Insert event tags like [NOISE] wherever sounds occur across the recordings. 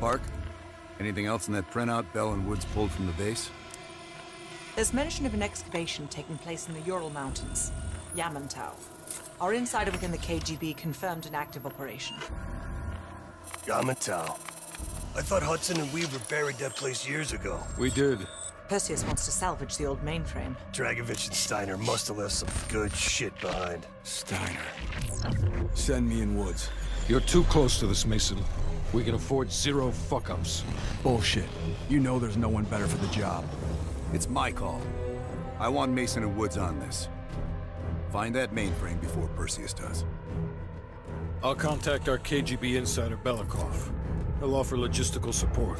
Park? Anything else in that printout Bell and Woods pulled from the base? There's mention of an excavation taking place in the Ural Mountains, Yamantau. Our insider within the KGB confirmed an active operation. Yamantau. I thought Hudson and Weaver buried that place years ago. We did. Perseus wants to salvage the old mainframe. Dragovich and Steiner must have left some good shit behind. Steiner. Send me in Woods. You're too close to this, Mason. We can afford zero fuck-ups. Bullshit. You know there's no one better for the job. It's my call. I want Mason and Woods on this. Find that mainframe before Perseus does. I'll contact our KGB insider Belikov. He'll offer logistical support.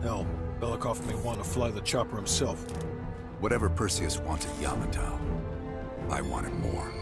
Hell, Belikov may want to fly the chopper himself. Whatever Perseus wants at Yamantau, I want it more.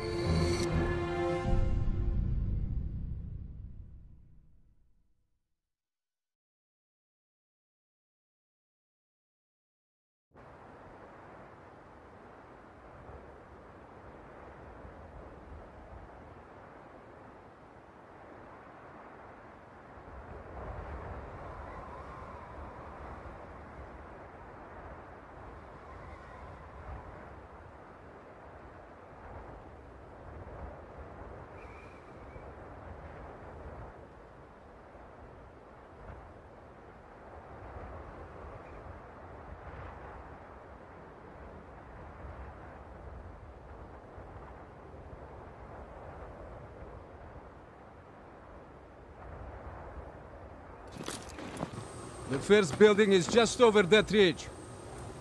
The first building is just over that ridge.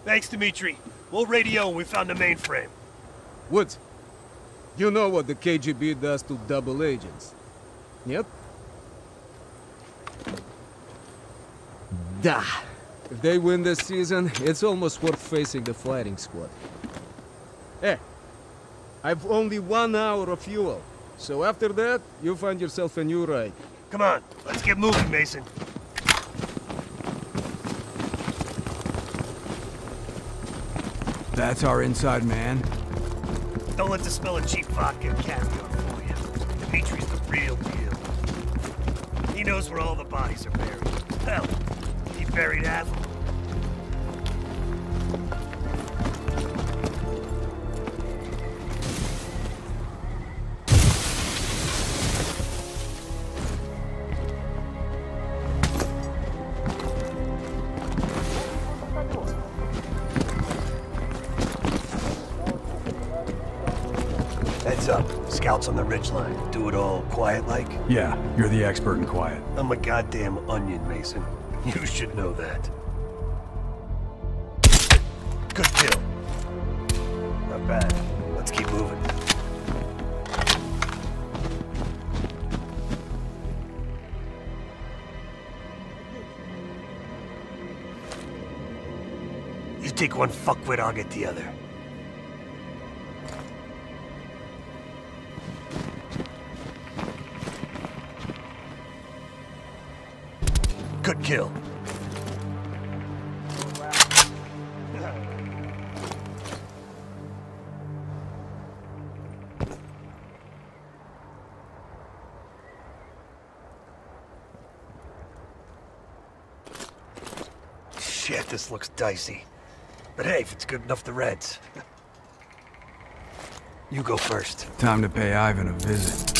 Thanks, Dimitri. We'll radio when we found the mainframe. Woods, you know what the KGB does to double agents. Yep. Da. If they win this season, it's almost worth facing the fighting squad. Hey, I've only one hour of fuel. So after that, you find yourself a new ride. Come on, let's get moving, Mason. That's our inside man. Don't let the smell of cheap vodka and caviar fool you. Dimitri's the real deal. He knows where all the bodies are buried. Hell, he buried half Heads up. Scouts on the ridgeline. Do it all quiet-like. Yeah, you're the expert in quiet. I'm a goddamn onion, Mason. [LAUGHS] You should know that. Good kill. Not bad. Let's keep moving. You take one fuckwit, I'll get the other. Good kill. Shit, this looks dicey. But hey, if it's good enough, the Reds. [LAUGHS] You go first. Time to pay Ivan a visit.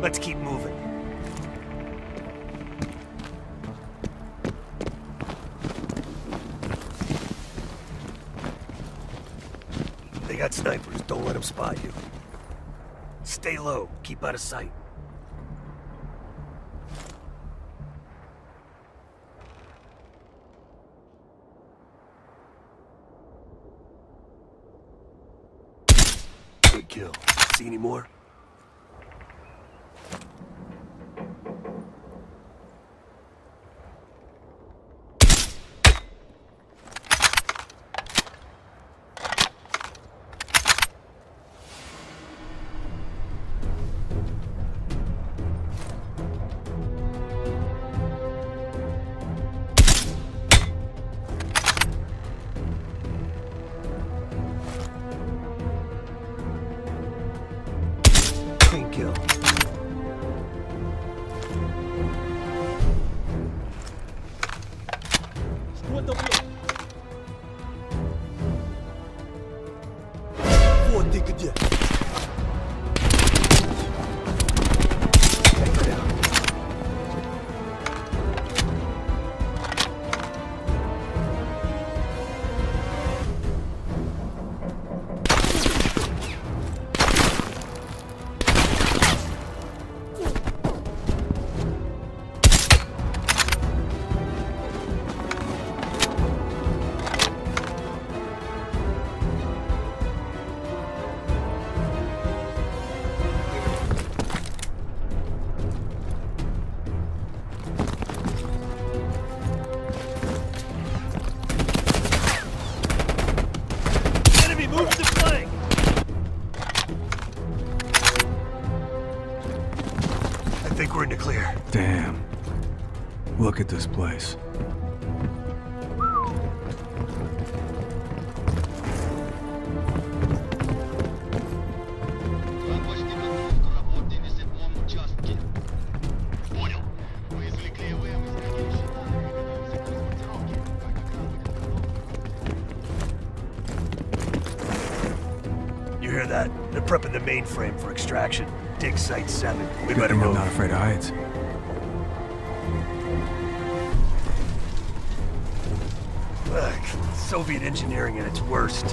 Let's keep moving. They got snipers. Don't let them spot you. Stay low. Keep out of sight. They're the mainframe for extraction. Dig Site 7. We Good better thing I'm move. not afraid of heights. Ugh, Soviet engineering at its worst.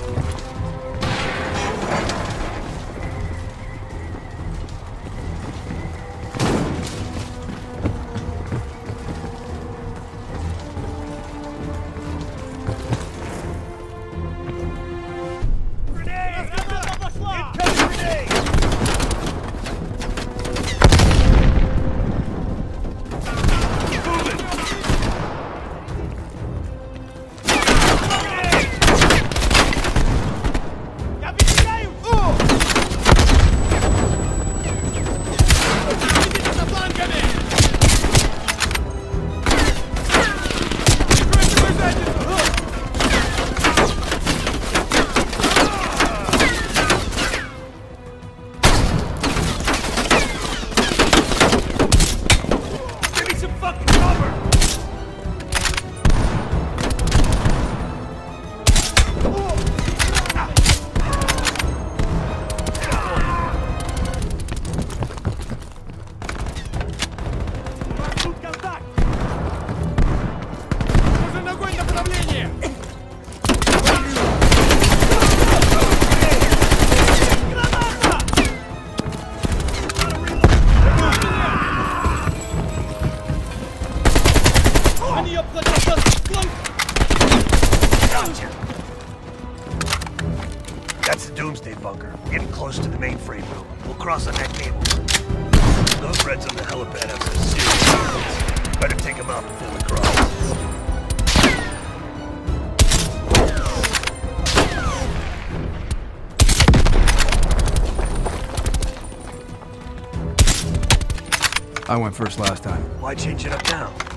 I went first last time. Why change it up now?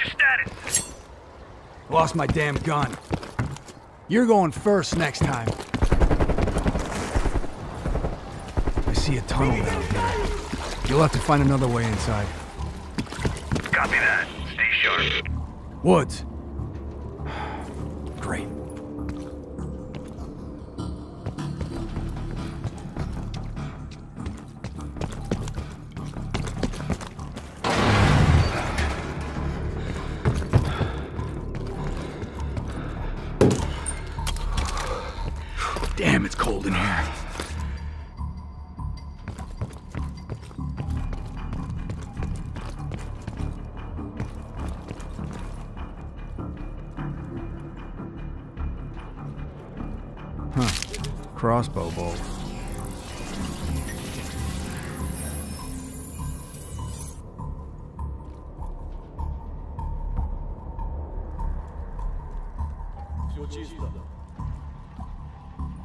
What's your status? Lost my damn gun. You're going first next time. I see a tunnel down here. You'll have to find another way inside. Copy that. Stay sharp. Woods. crossbow bolt.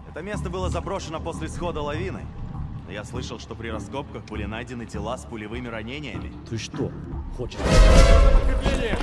Это место было заброшено после схода лавины. Я слышал, что при раскопках были найдены тела с пулевыми ранениями. Ты что, хочешь? Подкрепление!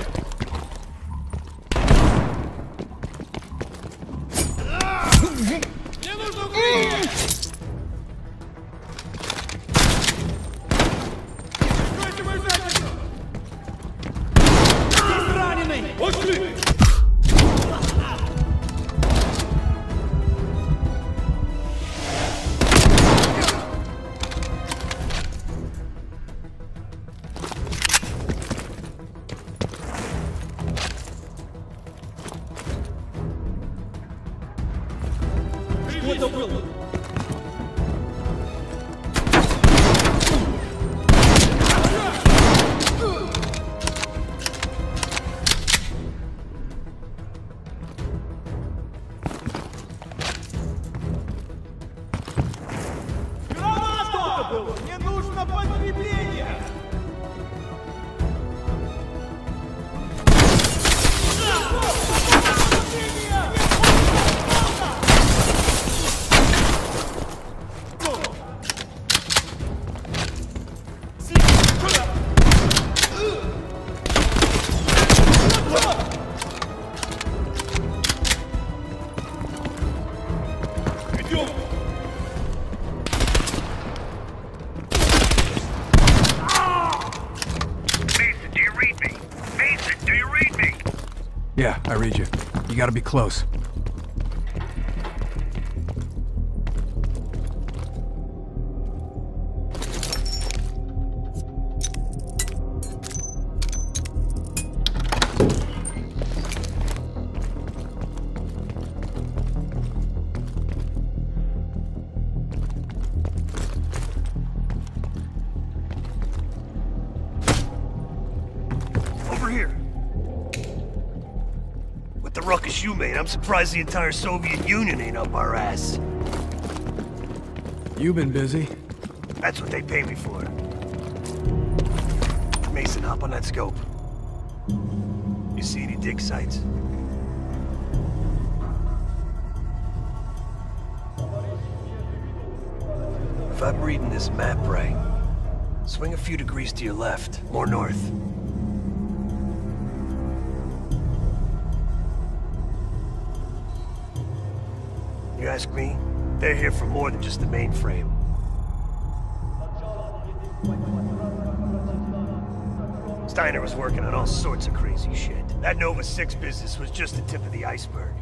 Läufer wie Bier! Gotta be close. You made, I'm surprised the entire Soviet Union ain't up our ass. You've been busy. That's what they pay me for. Mason, hop on that scope. You see any dig sites? If I'm reading this map right, swing a few degrees to your left, more north. Ask me, they're here for more than just the mainframe. Steiner was working on all sorts of crazy shit. That Nova 6 business was just the tip of the iceberg.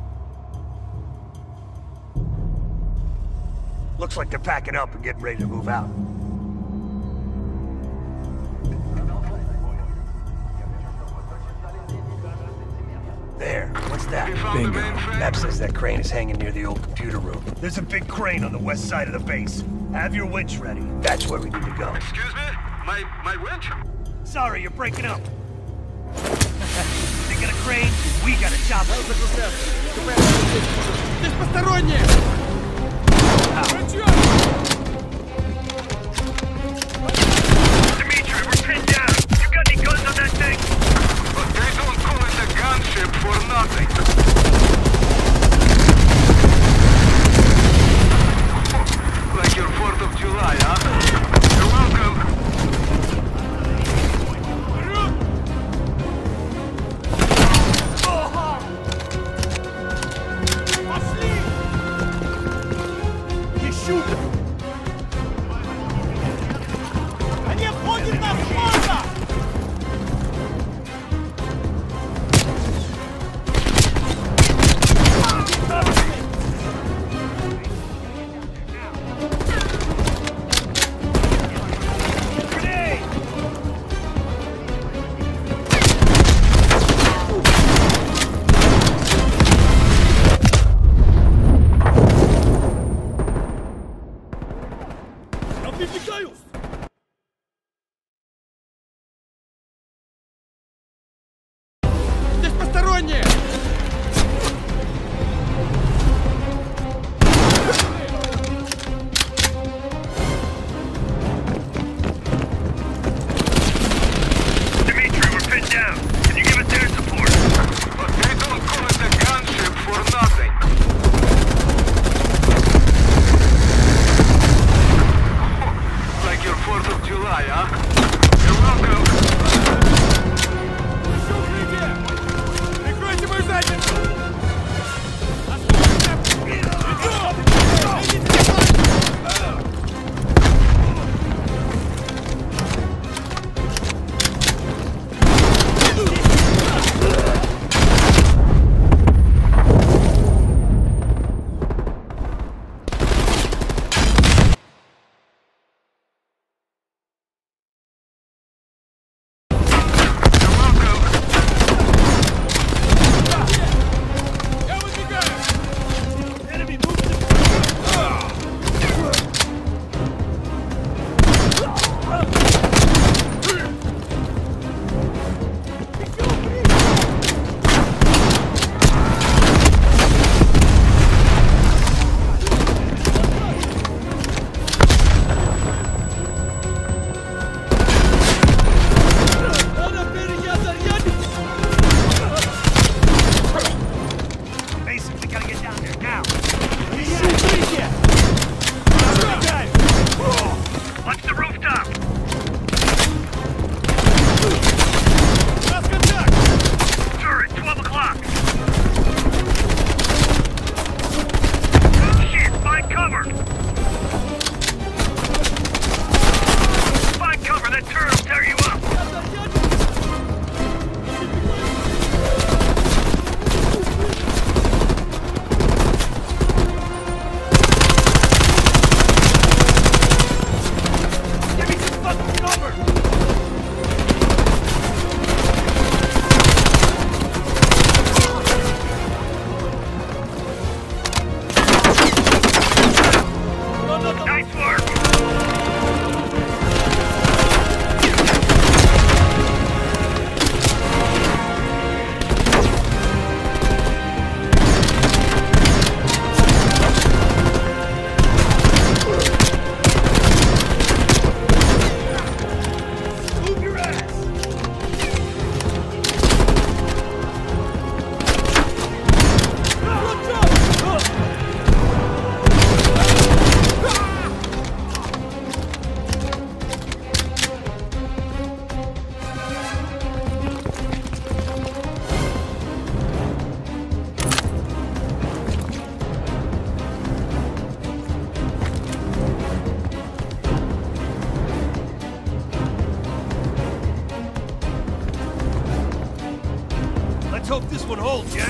Looks like they're packing up and getting ready to move out. what's that? Bingo. Map says that crane is hanging near the old computer room. There's a big crane on the west side of the base. Have your winch ready. That's where we need to go. Excuse me? My, my winch? Sorry, you're breaking up. they got a crane, we got a chopper. Здесь посторонние! For nothing. This yeah?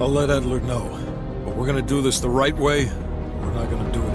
I'll let Adler know. But we're gonna do this the right way. We're not gonna do